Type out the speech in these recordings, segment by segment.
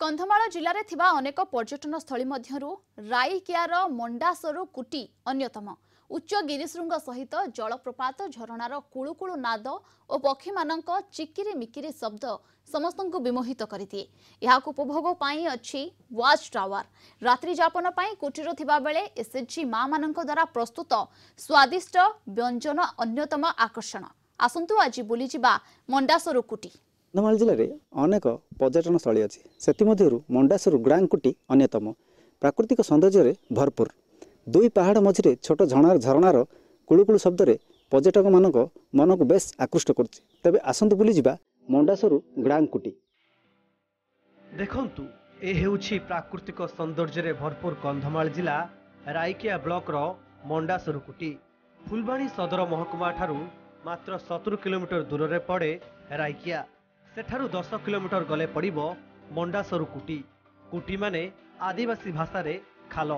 କନ୍ଧମାଳ ଜିଲ୍ଲାରେ ଥିବା ଅନେକ ପର୍ଯ୍ୟଟନ ସ୍ଥଳୀ ମଧ୍ୟରୁ ରାଇକିଆର ମଣ୍ଡାସରୁ କୁଟି ଅନ୍ୟତମ। ଉଚ୍ଚ ଗିରିଶୃଙ୍ଗ ସହିତ ଜଳପ୍ରପାତ ଝରଣାର କୁଳୁକୁଳୁ ନାଦ ଓ ପକ୍ଷୀମାନଙ୍କ ଚିକିରି ମିକିରି ଶବ୍ଦ ସମସ୍ତଙ୍କୁ ବିମୋହିତ କରିଦିଏ। ଏହାକୁ ଉପଭୋଗ ପାଇଁ ଅଛି ୱାଚ୍ ଟାୱାର। ରାତ୍ରି ଯାପନ ପାଇଁ କୁଟିର ଥିବାବେଳେ ଏସ୍ଏଚ୍ଜି ମାମାନଙ୍କ ଦ୍ୱାରା ପ୍ରସ୍ତୁତ ସ୍ୱାଦିଷ୍ଟ ବ୍ୟଞ୍ଜନ ଅନ୍ୟତମ ଆକର୍ଷଣ। ଆସନ୍ତୁ ଆଜି ବୁଲିଯିବା ମଣ୍ଡାସରୁ କୁଟି। କନ୍ଧମାଳ ଜିଲ୍ଲାରେ ଅନେକ ପର୍ଯ୍ୟଟନସ୍ଥଳୀ ଅଛି। ସେଥିମଧ୍ୟରୁ ମଣ୍ଡାସରୁ ଗ୍ରାଙ୍ଗକୁଟି ଅନ୍ୟତମ। ପ୍ରାକୃତିକ ସୌନ୍ଦର୍ଯ୍ୟରେ ଭରପୁର। ଦୁଇ ପାହାଡ଼ ମଝିରେ ଛୋଟ ଝରଣା ଝରଣାର କୁଳୁକୁଳୁ ଶବ୍ଦରେ ପର୍ଯ୍ୟଟକମାନଙ୍କ ମନକୁ ବେଶ ଆକୃଷ୍ଟ କରୁଛି। ତେବେ ଆସନ୍ତୁ ବୁଲିଯିବା ମଣ୍ଡାସରୁ ଗ୍ରାଙ୍ଗକୁଟି ଦେଖନ୍ତୁ ଏ ହେଉଛି ପ୍ରାକୃତିକ ସୌନ୍ଦର୍ଯ୍ୟରେ ଭରପୁର କନ୍ଧମାଳ ଜିଲ୍ଲା ରାଇକିଆ ବ୍ଲକର ମଣ୍ଡାସରୁକୁଟି। ଫୁଲବାଣୀ ସଦର ମହକୁମା ଠାରୁ ମାତ୍ର ସତୁରି କିଲୋମିଟର ଦୂରରେ ପଡ଼େ ରାଇକିଆ। ସେଠାରୁ ଦଶ କିଲୋମିଟର ଗଲେ ପଡ଼ିବ ମଣ୍ଡାସରୁକୁଟି କୁଟିମାନେ ଆଦିବାସୀ ଭାଷାରେ ଖାଲ।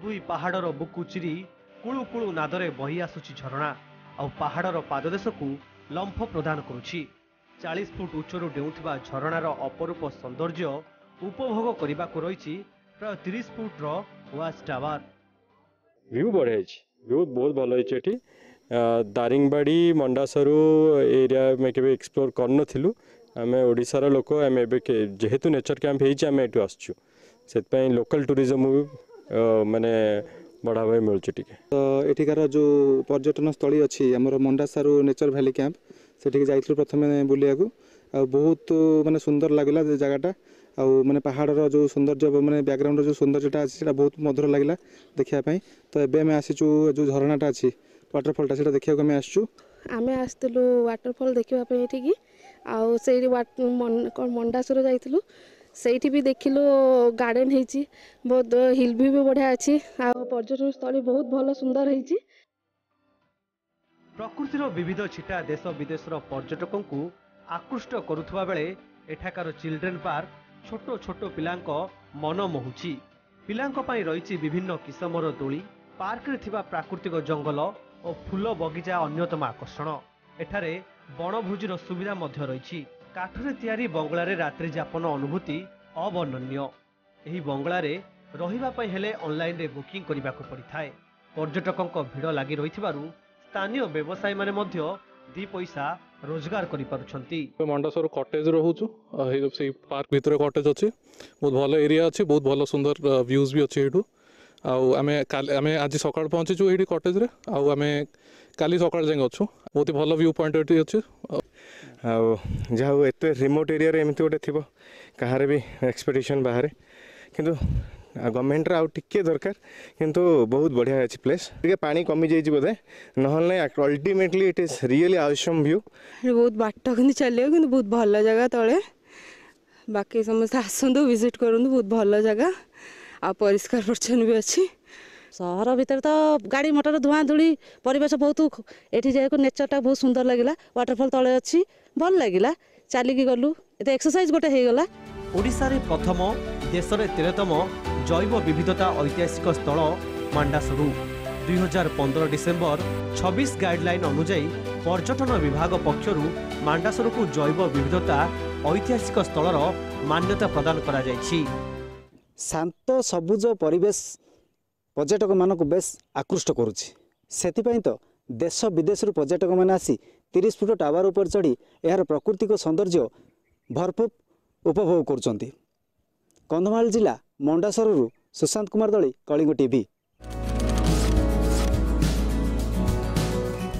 ଦୁଇ ପାହାଡ଼ର ବୁକୁ ଚିରି କୁଳୁ କୁଳୁ ନାଦରେ ବହି ଆସୁଛି ଝରଣା। ଆଉ ପାହାଡ଼ର ପାଦଦେଶକୁ ଲମ୍ଫ ପ୍ରଦାନ କରୁଛି। ଚାଳିଶ ଫୁଟ ଉଚ୍ଚରୁ ଡେଉଁଥିବା ଝରଣାର ଅପରୂପ ସୌନ୍ଦର୍ଯ୍ୟ ଉପଭୋଗ କରିବାକୁ ରହିଛି ପ୍ରାୟ ତିରିଶ ଫୁଟର ୱାଚ୍ ଟାୱାର। ଭ୍ୟୁ ବଢ଼ିଆ ହେଇଛି। ଭ୍ୟୁ ବହୁତ ଭଲ ହେଇଛି ଏଠି। ଦାରିଙ୍ଗବାଡ଼ି ମଣ୍ଡାସରୁ ଏରିଆ ଆମେ କେବେ ଏକ୍ସପ୍ଲୋର କରିନଥିଲୁ। ଆମେ ଓଡ଼ିଶାର ଲୋକ ଆମେ ଏବେ କେ- ଯେହେତୁ ନେଚର କ୍ୟାମ୍ପ ହେଇଛି ଆମେ ଏଠୁ ଆସିଛୁ ସେଥିପାଇଁ ଲୋକାଲ ଟୁରିଜମକୁ ବି ଅ, ମାନେ ବଢ଼ାବା ପାଇଁ ମିଳୁଛି ଟିକେ ତ ଏଠିକାର ଯେଉଁ ପର୍ଯ୍ୟଟନ ସ୍ଥଳୀ ଅଛି ଆମର ମଣ୍ଡାସାରୁ ନେଚର ଭ୍ୟାଲି କ୍ୟାମ୍ପ ସେଠିକି ଯାଇଥିଲୁ ପ୍ରଥମେ ବୁଲିବାକୁ ଆଉ ବହୁତ ମାନେ ସୁନ୍ଦର ଲାଗିଲା ସେ ଜାଗାଟା ଆଉ ମାନେ ପାହାଡ଼ର ଯେଉଁ ସୌନ୍ଦର୍ଯ୍ୟ ମାନେ ବ୍ୟାକଗ୍ରାଉଣ୍ଡର ଯେଉଁ ସୌନ୍ଦର୍ଯ୍ୟଟା ଅଛି ସେଇଟା ବହୁତ ମଧୁର ଲାଗିଲା ଦେଖିବା ପାଇଁ। ତ ଏବେ ଆମେ ଆସିଛୁ ଯେଉଁ ଝରଣାଟା ଅଛି ୱାଟରଫଲଟା ସେଇଟା ଦେଖିବାକୁ ଆମେ ଆସିଛୁ ଆମେ ଆସିଥିଲୁ ୱାଟରଫଲ୍ ଦେଖିବା ପାଇଁ ଏଠିକି। ଆଉ ସେଇଠି ୱାଟ- ମନ୍- କ'ଣ ମଣ୍ଡାସୁର ଯାଇଥିଲୁ। ସେଇଠି ବି ଦେଖିଲୁ ଗାର୍ଡ଼େନ୍ ହେଇଛି। ବହୁତ ହିଲ୍ ଭ୍ୟୁ ବି ବଢ଼ିଆ ଅଛି। ଆଉ ପର୍ଯ୍ୟଟନ ସ୍ଥଳୀ ବହୁତ ଭଲ ସୁନ୍ଦର ହେଇଛି। ପ୍ରକୃତିର ବିବିଧ ଛିଟା ଦେଶ ବିଦେଶର ପର୍ଯ୍ୟଟକଙ୍କୁ ଆକୃଷ୍ଟ କରୁଥିବା ବେଳେ ଏଠାକାର ଚିଲଡ୍ରେନ୍ ପାର୍କ ଛୋଟ ଛୋଟ ପିଲାଙ୍କ ମନ ମୋହୁଛି। ପିଲାଙ୍କ ପାଇଁ ରହିଛି ବିଭିନ୍ନ କିସମର ଦୋଳି। ପାର୍କରେ ଥିବା ପ୍ରାକୃତିକ ଜଙ୍ଗଲ ଓ ଫୁଲ ବଗିଚା ଅନ୍ୟତମ ଆକର୍ଷଣ। ଏଠାରେ ବଣଭୋଜିର ସୁବିଧା ମଧ୍ୟ ରହିଛି। କାଠରେ ତିଆରି ବଙ୍ଗଳାରେ ରାତ୍ରି ଯାପନ ଅନୁଭୂତି ଅବର୍ଣ୍ଣନୀୟ। ଏହି ବଙ୍ଗଳାରେ ରହିବା ପାଇଁ ହେଲେ ଅନଲାଇନରେ ବୁକିଂ କରିବାକୁ ପଡ଼ିଥାଏ। ପର୍ଯ୍ୟଟକଙ୍କ ଭିଡ଼ ଲାଗି ରହିଥିବାରୁ ସ୍ଥାନୀୟ ବ୍ୟବସାୟୀମାନେ ମଧ୍ୟ ଦି ପଇସା ରୋଜଗାର କରିପାରୁଛନ୍ତି। ମଣ୍ଡାସର କଟେଜ ରହୁଛୁ। ଅ, ହେଇ- ସେଇ ପାର୍କ ଭିତରେ କଟେଜ ଅଛି। ବହୁତ ଭଲ ଏରିଆ ଅଛି ବହୁତ ଭଲ ସୁନ୍ଦର ଭ୍ୟୁଜ୍ ବି ଅଛି ଏଇଠୁ। ଆଉ ଆମେ କାଲି ଆମେ ଆଜି ସକାଳୁ ପହଞ୍ଚିଛୁ ଏଇଠି କଟେଜରେ ଆଉ ଆମେ କାଲି ସକାଳ ଯାଏଁ ଅଛୁ। ବହୁତ ଭଲ ଭ୍ୟୁ ପଏଣ୍ଟ ଏଠି ଅଛି। ଆଉ ଆଉ ଯାହା ହଉ ଏତେ ରିମୋଟ୍ ଏରିଆରେ ଏମିତି ଗୋଟେ ଥିବ କାହାର ବି ଏକ୍ସପେକ୍ଟେସନ୍ ବାହାରେ। କିନ୍ତୁ ଗଭର୍ଣ୍ଣମେଣ୍ଟର ଆଉ ଟିକେ ଦରକାର କିନ୍ତୁ ବହୁତ ବଢ଼ିଆ ଅଛି ପ୍ଲେସ୍ ଟିକେ ପାଣି କମିଯାଇଛି ବୋଧେ? ନହେଲେ ନାହିଁ ultimately it is really awesome view ବହୁତ ବାଟ କିନ୍ତୁ ଚାଲିବାକୁ କିନ୍ତୁ ବହୁତ ଭଲ ଜାଗା ତଳେ। ବାକି ସମସ୍ତେ ଆସନ୍ତୁ ଭିଜିଟ୍ କରନ୍ତୁ ବହୁତ ଭଲ ଜାଗା। ଆଉ ପରିଷ୍କାର ପରିଚ୍ଛନ୍ନ ବି ଅଛି ସହର ଭିତରେ ତ ଗାଡ଼ି ମଟର ଧୂଆଁ ଧୂଳି ପରିବେଶ ବହୁତ ଏଠି ଯାଇକୁ ନେଚରଟା ବହୁତ ସୁନ୍ଦର ଲାଗିଲା ୱାଟରଫଲ୍ ତଳେ ଅଛି ଭଲ ଲାଗିଲା ଚାଲିକି ଗଲୁ ଏତେ ଏକ୍ସରସାଇଜ ଗୋଟେ ହେଇଗଲା ଓଡ଼ିଶାରେ ପ୍ରଥମ ଦେଶରେ ତେରତମ ଜୈବ ବିବିଧତା ଐତିହାସିକ ସ୍ଥଳ ମାଣ୍ଡାସରୁ ଦୁଇ ହଜାର ପନ୍ଦର ଡିସେମ୍ବର ଛବିଶ ଗାଇଡଲାଇନ୍ ଅନୁଯାୟୀ ପର୍ଯ୍ୟଟନ ବିଭାଗ ପକ୍ଷରୁ ମାଣ୍ଡାସରୁକୁ ଜୈବ ବିବିଧତା ଐତିହାସିକ ସ୍ଥଳର ମାନ୍ୟତା ପ୍ରଦାନ କରାଯାଇଛି ଶାନ୍ତ ସବୁଜ ପରିବେଶ ପର୍ଯ୍ୟଟକମାନଙ୍କୁ ବେଶ ଆକୃଷ୍ଟ କରୁଛି। ସେଥିପାଇଁ ତ ଦେଶ ବିଦେଶରୁ ପର୍ଯ୍ୟଟକମାନେ ଆସି ତିରିଶ ଫୁଟ ଟାୱାର ଉପରେ ଚଢ଼ି ଏହାର ପ୍ରାକୃତିକ ସୌନ୍ଦର୍ଯ୍ୟ ଭରପୁର ଉପଭୋଗ କରୁଛନ୍ତି। କନ୍ଧମାଳ ଜିଲ୍ଲା ମଣ୍ଡାସରରୁ ସୁଶାନ୍ତ କୁମାର ଦଳୀ କଳିଙ୍ଗ ଟିଭି